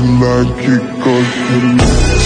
Like it cause she